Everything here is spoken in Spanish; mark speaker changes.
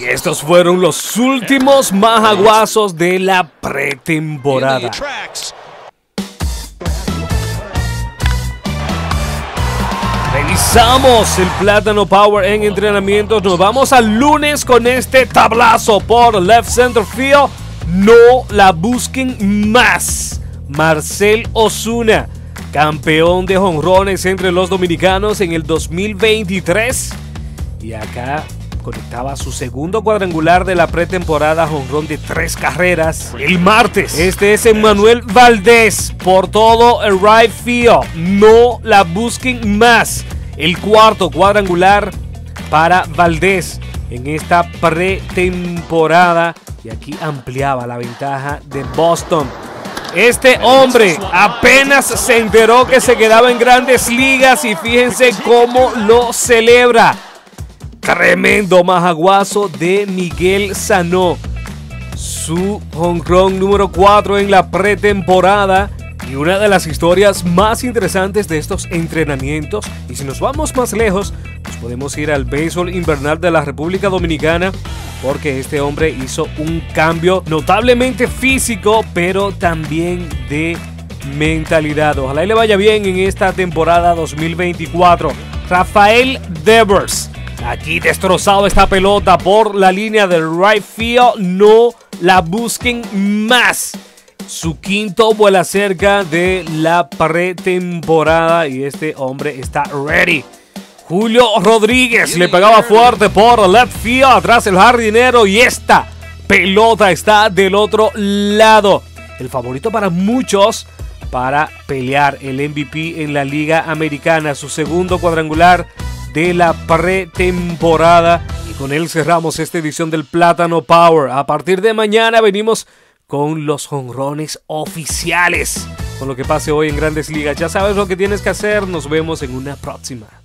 Speaker 1: Y estos fueron los últimos majaguazos de la pretemporada. Revisamos el Plátano Power en entrenamientos. Nos vamos al lunes con este tablazo por Left Center Field. No la busquen más. Marcel Osuna, campeón de jonrones entre los dominicanos en el 2023. Y acá conectaba su segundo cuadrangular de la pretemporada jonrón de tres carreras el martes. Este es Emmanuel Valdés por todo el right field. No la busquen más. El cuarto cuadrangular para Valdés en esta pretemporada y aquí ampliaba la ventaja de Boston. Este hombre apenas se enteró que se quedaba en grandes ligas y fíjense cómo lo celebra. Tremendo majaguazo de Miguel Sanó. Su home run número 4 en la pretemporada. Y una de las historias más interesantes de estos entrenamientos. Y si nos vamos más lejos, nos podemos ir al béisbol invernal de la República Dominicana. Porque este hombre hizo un cambio notablemente físico, pero también de mentalidad. Ojalá y le vaya bien en esta temporada 2024. Rafael Devers Aquí destrozado esta pelota por la línea del right field. No la busquen más. Su quinto vuela cerca de la pretemporada y este hombre está ready. Julio Rodríguez le pegaba fuerte por left field atrás el jardinero y esta pelota está del otro lado. El favorito para muchos para pelear el MVP en la Liga Americana, su segundo cuadrangular de la pretemporada. Y con él cerramos esta edición del Plátano Power. A partir de mañana venimos con los jonrones oficiales. Con lo que pase hoy en Grandes Ligas. Ya sabes lo que tienes que hacer. Nos vemos en una próxima.